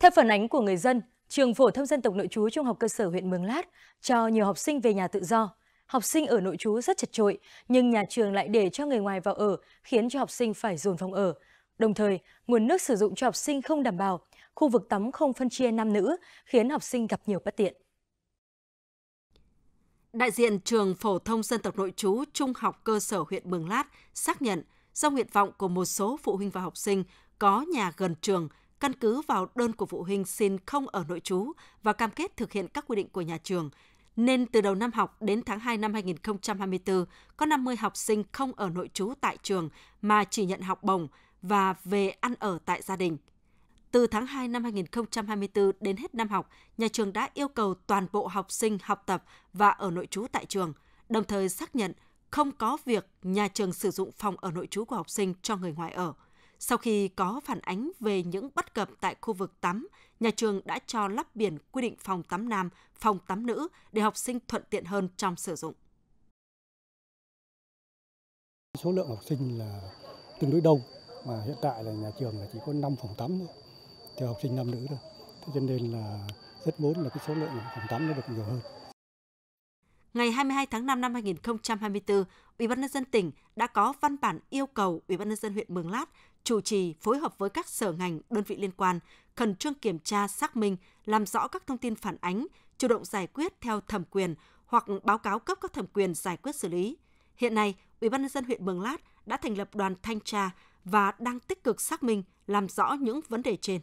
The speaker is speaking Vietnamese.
Theo phản ánh của người dân, trường phổ thông dân tộc nội trú trung học cơ sở huyện Mường Lát cho nhiều học sinh về nhà tự do. Học sinh ở nội trú rất chật trội, nhưng nhà trường lại để cho người ngoài vào ở, khiến cho học sinh phải dồn phòng ở. Đồng thời, nguồn nước sử dụng cho học sinh không đảm bảo, khu vực tắm không phân chia nam nữ, khiến học sinh gặp nhiều bất tiện. Đại diện trường phổ thông dân tộc nội trú trung học cơ sở huyện Mường Lát xác nhận do nguyện vọng của một số phụ huynh và học sinh có nhà gần trường, căn cứ vào đơn của phụ huynh xin không ở nội trú và cam kết thực hiện các quy định của nhà trường, nên từ đầu năm học đến tháng 2 năm 2024, có 50 học sinh không ở nội trú tại trường mà chỉ nhận học bổng và về ăn ở tại gia đình. Từ tháng 2 năm 2024 đến hết năm học, nhà trường đã yêu cầu toàn bộ học sinh học tập và ở nội trú tại trường, đồng thời xác nhận không có việc nhà trường sử dụng phòng ở nội trú của học sinh cho người ngoài ở. Sau khi có phản ánh về những bất cập tại khu vực tắm, nhà trường đã cho lắp biển quy định phòng tắm nam, phòng tắm nữ để học sinh thuận tiện hơn trong sử dụng. Số lượng học sinh là tương đối đông, mà hiện tại là nhà trường là chỉ có 5 phòng tắm thôi, cho học sinh nam nữ thôi. Thế cho nên là rất muốn là cái số lượng phòng tắm nó được nhiều hơn. Ngày 22 tháng 5 năm 2024, Ủy ban nhân dân tỉnh đã có văn bản yêu cầu Ủy ban nhân dân huyện Mường Lát chủ trì phối hợp với các sở ngành, đơn vị liên quan khẩn trương kiểm tra, xác minh, làm rõ các thông tin phản ánh, chủ động giải quyết theo thẩm quyền hoặc báo cáo cấp các thẩm quyền giải quyết xử lý. Hiện nay, Ủy ban nhân dân huyện Mường Lát đã thành lập đoàn thanh tra và đang tích cực xác minh, làm rõ những vấn đề trên.